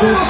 Jesus.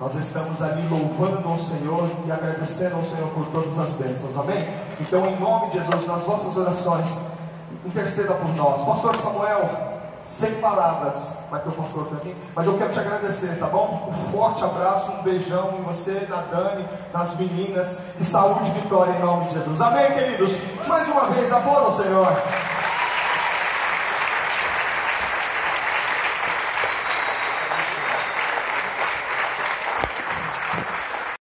Nós estamos ali louvando ao Senhor e agradecendo ao Senhor por todas as bênçãos, amém? Então, em nome de Jesus, nas vossas orações, interceda por nós. Pastor Samuel, sem palavras, vai ter o pastor também, mas eu quero te agradecer, tá bom? Um forte abraço, um beijão em você, na Dani, nas meninas, e saúde e vitória em nome de Jesus, amém, queridos? Mais uma vez, aplauda ao Senhor.